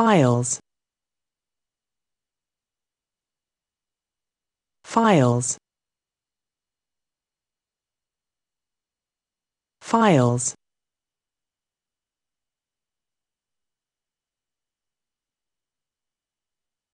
files. Files. Files.